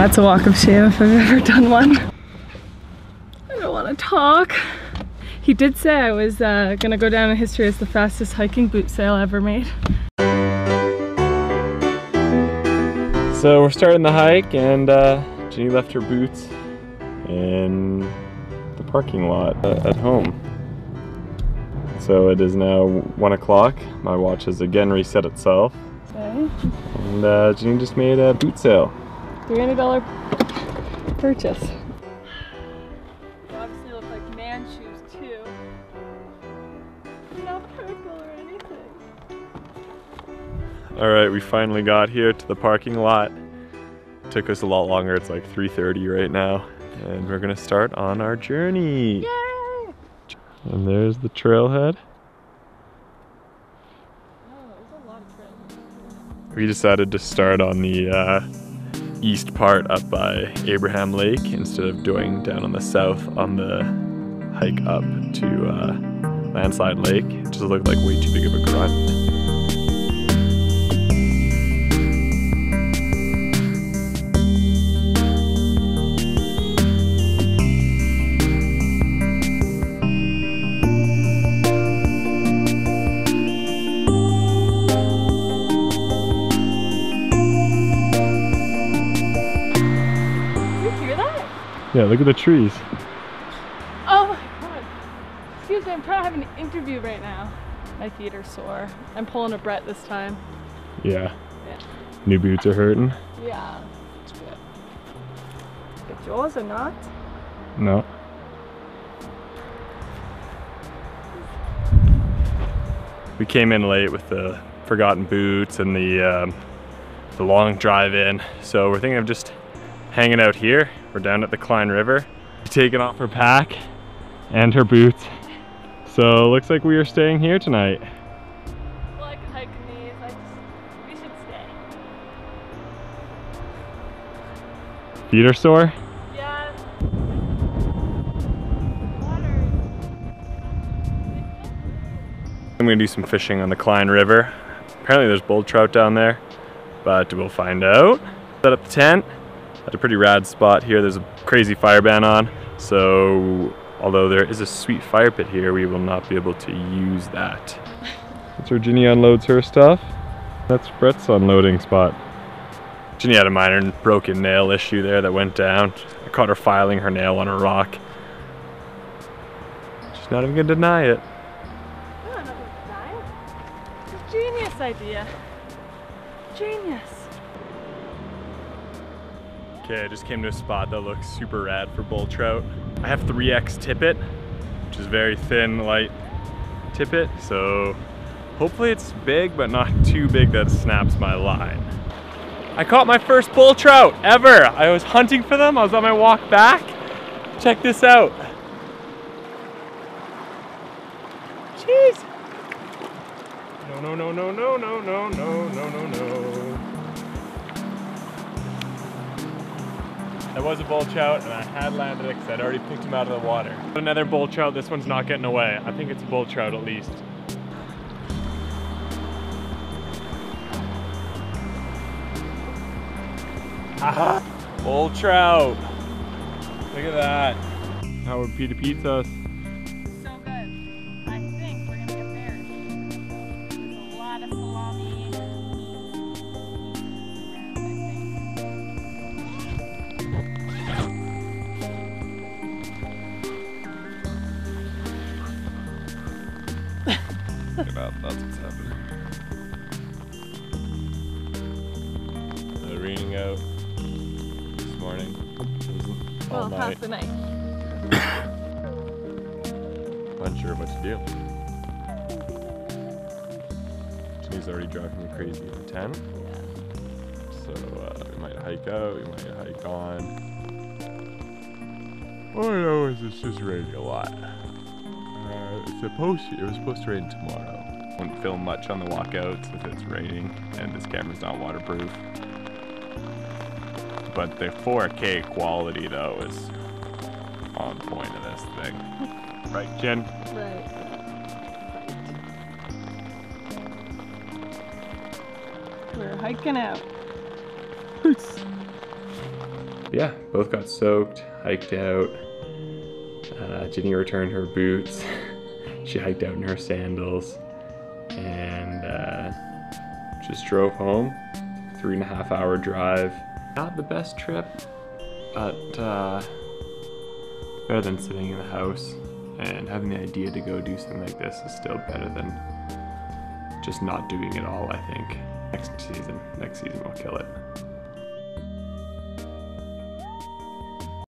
That's a walk of shame if I've ever done one. I don't want to talk. He did say I was uh, gonna go down in history as the fastest hiking boot sale ever made. So we're starting the hike and uh, Ginny left her boots in the parking lot uh, at home. So it is now one o'clock. My watch has again reset itself. Okay. And uh, just made a boot sale. $300 purchase. They obviously look like man shoes too. Not purple or anything. All right, we finally got here to the parking lot. Took us a lot longer. It's like 3.30 right now. And we're gonna start on our journey. Yay! And there's the trailhead. Oh, there's a lot of trails. We decided to start on the uh, east part up by Abraham Lake instead of doing down on the south on the hike up to uh, Landslide Lake. It just looked like way too big of a grunt. Yeah, look at the trees. Oh my god. Excuse me, I'm trying to have an interview right now. My feet are sore. I'm pulling a Brett this time. Yeah. Yeah. New boots are hurting. Yeah. It's good. But yours are not. No. We came in late with the forgotten boots and the um, the long drive in, so we're thinking of just hanging out here. We're down at the Cline River, taking off her pack and her boots. So looks like we are staying here tonight. Well, I could hike these. I just, we should stay. Feet are sore? Yeah. I'm gonna do some fishing on the Cline River. Apparently there's bull trout down there, but we'll find out. Set up the tent at a pretty rad spot here. There's a crazy fire ban on, so although there is a sweet fire pit here, we will not be able to use that. That's where Ginny unloads her stuff. That's Brett's unloading spot. Ginny had a minor broken nail issue there that went down. I caught her filing her nail on a rock. She's not even gonna deny it. I don't know who's dying. It's a genius idea. Genius. Okay, I just came to a spot that looks super rad for bull trout. I have 3X tippet, which is very thin, light tippet, so hopefully it's big, but not too big that snaps my line. I caught my first bull trout ever. I was hunting for them, I was on my walk back. Check this out. Jeez. No, no, no, no, no, no, no, no, no, no, no. That was a bull trout, and I had landed it because I'd already picked him out of the water. Another bull trout, this one's not getting away. I think it's a bull trout at least. Aha! Bull trout! Look at that. How would Peter Pizza? Look that's what's happening. Uh, raining out this morning. All Well, night. half the night. Unsure what to do. Ginny's already driving me crazy in the tent. So uh, we might hike out, we might hike on. All I know is it's just raining a lot. Uh, it's supposed to, it was supposed to rain tomorrow. Won't film much on the walkouts if it's raining and this camera's not waterproof. But the 4K quality though is on point of this thing. Right, Jen? Right. We're hiking out. Peace. Yeah, both got soaked, hiked out. Uh, Ginny returned her boots. she hiked out in her sandals and uh, just drove home. Three and a half hour drive. Not the best trip, but uh, better than sitting in the house and having the idea to go do something like this is still better than just not doing it all, I think. Next season, next season we'll kill it.